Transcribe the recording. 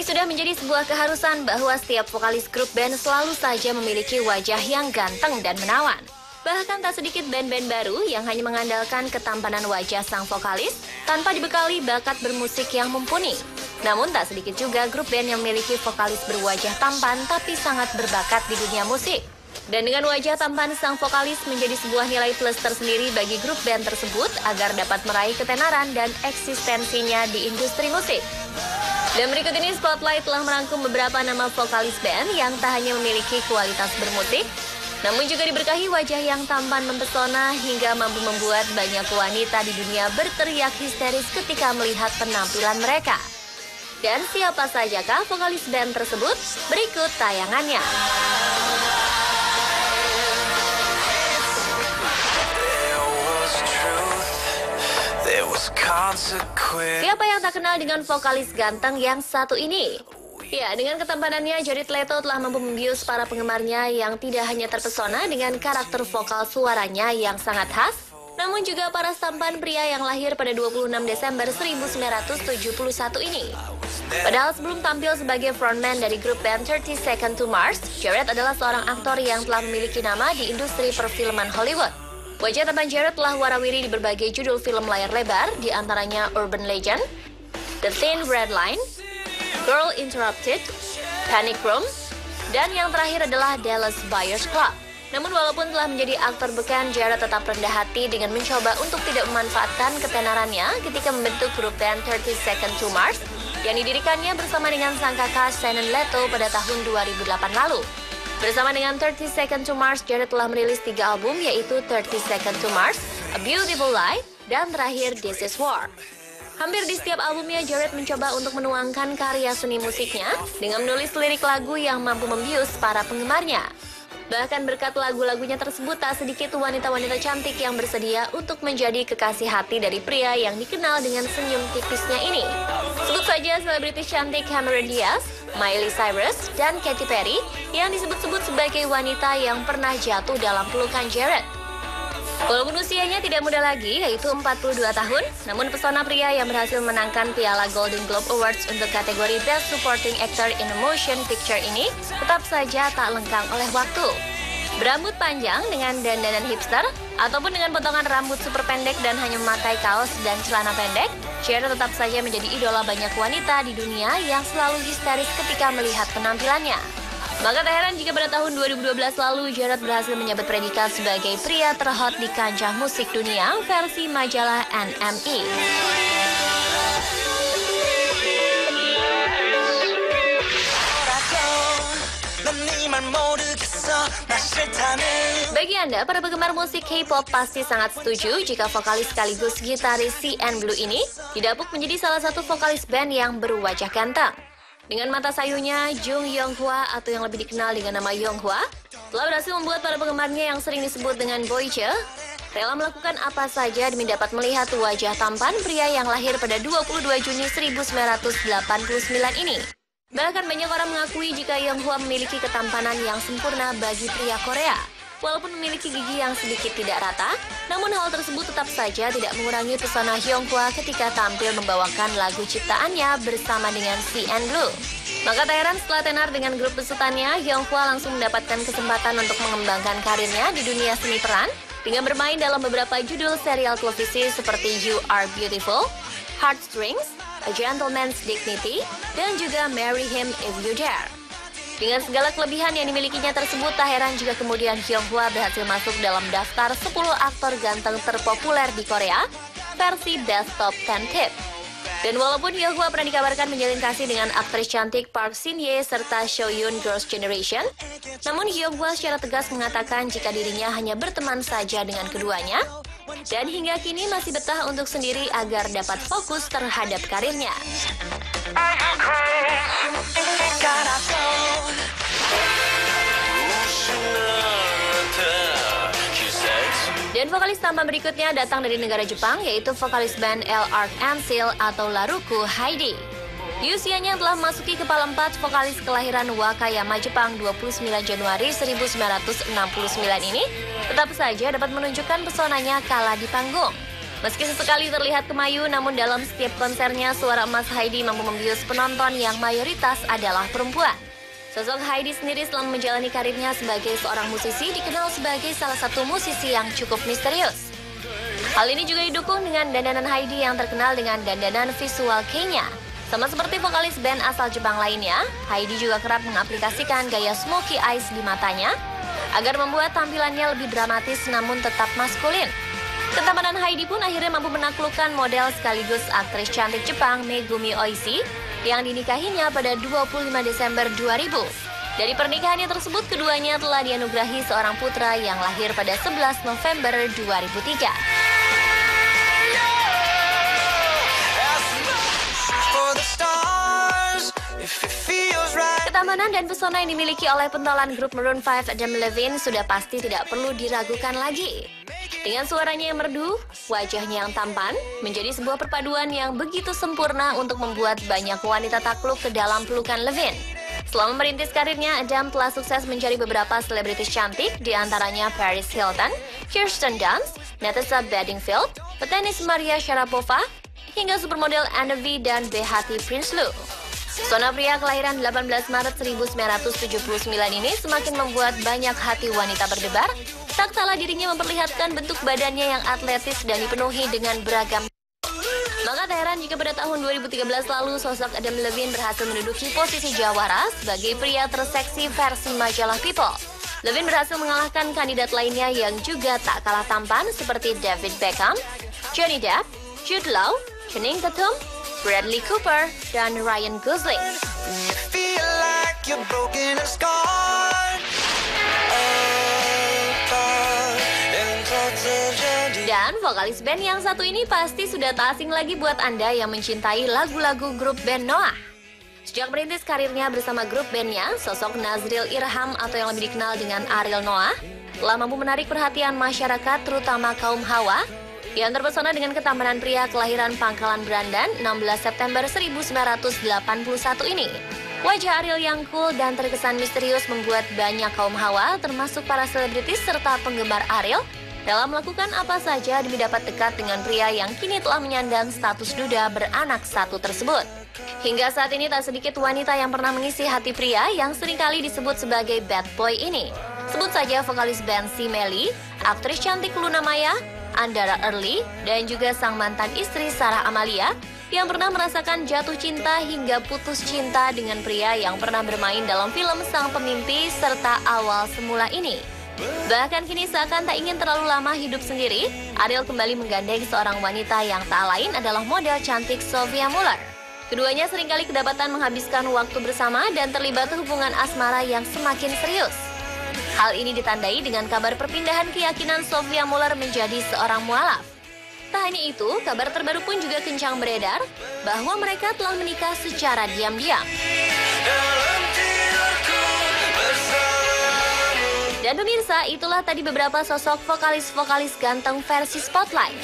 Sudah menjadi sebuah keharusan bahwa setiap vokalis grup band selalu saja memiliki wajah yang ganteng dan menawan. Bahkan tak sedikit band-band baru yang hanya mengandalkan ketampanan wajah sang vokalis tanpa dibekali bakat bermusik yang mumpuni. Namun tak sedikit juga grup band yang memiliki vokalis berwajah tampan tapi sangat berbakat di dunia musik. Dan dengan wajah tampan sang vokalis menjadi sebuah nilai plus tersendiri bagi grup band tersebut agar dapat meraih ketenaran dan eksistensinya di industri musik. Dan berikut ini Spotlight telah merangkum beberapa nama vokalis band yang tak hanya memiliki kualitas bermusik, namun juga diberkahi wajah yang tampan mempesona hingga mampu membuat banyak wanita di dunia berteriak histeris ketika melihat penampilan mereka. Dan siapa sajakah vokalis band tersebut? Berikut tayangannya. Siapa yang tak kenal dengan vokalis ganteng yang satu ini? Ya, dengan ketampanannya, Jared Leto telah mampu membius para penggemarnya yang tidak hanya terpesona dengan karakter vokal suaranya yang sangat khas, namun juga para tampan pria yang lahir pada 26 Desember 1971 ini. Padahal sebelum tampil sebagai frontman dari grup band 30 Second to Mars, Jared adalah seorang aktor yang telah memiliki nama di industri perfilman Hollywood. Wajah tampan Jared telah warawiri di berbagai judul film layar lebar, di antaranya Urban Legend, The Thin Red Line, Girl Interrupted, Panic Room, dan yang terakhir adalah Dallas Buyers Club. Namun walaupun telah menjadi aktor beken, Jared tetap rendah hati dengan mencoba untuk tidak memanfaatkan ketenarannya ketika membentuk grup band 30 Second to Mars yang didirikannya bersama dengan sang kakak Shannon Leto pada tahun 2008 lalu. Bersama dengan 30 Second to Mars, Jared telah merilis tiga album yaitu 30 Second to Mars, A Beautiful Lie, dan terakhir This Is War. Hampir di setiap albumnya, Jared mencoba untuk menuangkan karya seni musiknya dengan menulis lirik lagu yang mampu membius para penggemarnya. Bahkan berkat lagu-lagunya tersebut tak sedikit wanita-wanita cantik yang bersedia untuk menjadi kekasih hati dari pria yang dikenal dengan senyum tipisnya ini. Sebut saja selebritis cantik Cameron Diaz, Miley Cyrus, dan Katy Perry yang disebut-sebut sebagai wanita yang pernah jatuh dalam pelukan Jared. Walaupun usianya tidak muda lagi, yaitu 42 tahun, namun pesona pria yang berhasil menangkan piala Golden Globe Awards untuk kategori Best Supporting Actor in a Motion Picture ini tetap saja tak lengkang oleh waktu. Berambut panjang dengan dandanan hipster, ataupun dengan potongan rambut super pendek dan hanya memakai kaos dan celana pendek, Cher tetap saja menjadi idola banyak wanita di dunia yang selalu histeris ketika melihat penampilannya. Maka tak heran jika pada tahun 2012 lalu Jared berhasil menyabet predikat sebagai pria terhot di kancah musik dunia versi majalah NME. Bagi Anda, para penggemar musik K-pop pasti sangat setuju jika vokalis sekaligus gitaris CN Blue ini didapuk menjadi salah satu vokalis band yang berwajah ganteng. Dengan mata sayunya, Jung Yong Hwa atau yang lebih dikenal dengan nama Yong Hwa, telah berhasil membuat para penggemarnya yang sering disebut dengan Boyche rela melakukan apa saja demi dapat melihat wajah tampan pria yang lahir pada 22 Juni 1989 ini. Bahkan banyak orang mengakui jika Yong Hwa memiliki ketampanan yang sempurna bagi pria Korea. Walaupun memiliki gigi yang sedikit tidak rata, namun hal tersebut tetap saja tidak mengurangi pesona Hyung Hwa ketika tampil membawakan lagu ciptaannya bersama dengan CN Blue. Maka tak heran setelah tenar dengan grup besutannya, Hyung Hwa langsung mendapatkan kesempatan untuk mengembangkan karirnya di dunia seni peran dengan bermain dalam beberapa judul serial televisi seperti You Are Beautiful, Heartstrings, A Gentleman's Dignity, dan juga Marry Him If You Dare. Dengan segala kelebihan yang dimilikinya tersebut, tak heran jika kemudian Hyung Hwa berhasil masuk dalam daftar 10 aktor ganteng terpopuler di Korea versi Best Top 10 Tip. Dan walaupun Hyung Hwa pernah dikabarkan menjalin kasih dengan aktris cantik Park Shin Ye serta Yoon Girls' Generation, namun Hyung Hwa secara tegas mengatakan jika dirinya hanya berteman saja dengan keduanya, dan hingga kini masih betah untuk sendiri agar dapat fokus terhadap karirnya. Dan vokalis tambahan berikutnya datang dari negara Jepang, yaitu vokalis band L Art Seal atau Laruku Heidi. Di usianya telah memasuki kepala empat, vokalis kelahiran Wakayama, Jepang 29 Januari 1969 ini tetap saja dapat menunjukkan pesonanya kala di panggung. Meski sesekali terlihat kemayu, namun dalam setiap konsernya suara emas Heidi mampu membius penonton yang mayoritas adalah perempuan. Sosok Heidi sendiri selama menjalani karirnya sebagai seorang musisi dikenal sebagai salah satu musisi yang cukup misterius. Hal ini juga didukung dengan dandanan Heidi yang terkenal dengan dandanan visual Kenya. Sama seperti vokalis band asal Jepang lainnya, Heidi juga kerap mengaplikasikan gaya smoky eyes di matanya agar membuat tampilannya lebih dramatis namun tetap maskulin. Ketampanan Heidi pun akhirnya mampu menaklukkan model sekaligus aktris cantik Jepang Megumi Oishi yang dinikahinya pada 25 Desember 2000. Dari pernikahannya tersebut, keduanya telah dianugerahi seorang putra yang lahir pada 11 November 2003. Ketampanan dan pesona yang dimiliki oleh pentolan grup Maroon 5 Adam Levine sudah pasti tidak perlu diragukan lagi. Dengan suaranya yang merdu, wajahnya yang tampan, menjadi sebuah perpaduan yang begitu sempurna untuk membuat banyak wanita takluk ke dalam pelukan Levin. Selama merintis karirnya, Adam telah sukses mencari beberapa selebritis cantik, di antaranya Paris Hilton, Kirsten Dunst, Natasha Bedingfield, petenis Maria Sharapova, hingga supermodel Anna V dan Behati Prinsloo. Sona pria kelahiran 18 Maret 1979 ini semakin membuat banyak hati wanita berdebar. Tak salah dirinya memperlihatkan bentuk badannya yang atletis dan dipenuhi dengan beragam maka tak heran jika pada tahun 2013 lalu sosok Adam Levine berhasil menduduki posisi jawara sebagai pria terseksi versi majalah People. Levine berhasil mengalahkan kandidat lainnya yang juga tak kalah tampan seperti David Beckham, Johnny Depp, Jude Law, Channing Tatum, Bradley Cooper, dan Ryan Gosling. Dan vokalis band yang satu ini pasti sudah tak asing lagi buat Anda yang mencintai lagu-lagu grup band Noah. Sejak merintis karirnya bersama grup bandnya, sosok Nazril Irham atau yang lebih dikenal dengan Ariel Noah telah mampu menarik perhatian masyarakat terutama kaum hawa yang terpesona dengan ketampanan pria kelahiran Pangkalan Berandan 16 September 1981 ini. Wajah Ariel yang cool dan terkesan misterius membuat banyak kaum hawa, termasuk para selebritis serta penggemar Ariel, dalam melakukan apa saja demi dapat dekat dengan pria yang kini telah menyandang status duda beranak satu tersebut. Hingga saat ini tak sedikit wanita yang pernah mengisi hati pria yang sering kali disebut sebagai bad boy ini. Sebut saja vokalis band Si Melly, aktris cantik Luna Maya, Andara Early, dan juga sang mantan istri Sarah Amalia yang pernah merasakan jatuh cinta hingga putus cinta dengan pria yang pernah bermain dalam film Sang Pemimpi serta awal semula ini. Bahkan kini seakan tak ingin terlalu lama hidup sendiri, Ariel kembali menggandeng seorang wanita yang tak lain adalah model cantik Sofia Muller. Keduanya sering kali kedapatan menghabiskan waktu bersama dan terlibat hubungan asmara yang semakin serius. Hal ini ditandai dengan kabar perpindahan keyakinan Sofia Muller menjadi seorang mualaf. Tak hanya itu, kabar terbaru pun juga kencang beredar bahwa mereka telah menikah secara diam-diam. Dan pemirsa, itulah tadi beberapa sosok vokalis-vokalis ganteng versi Spotlight.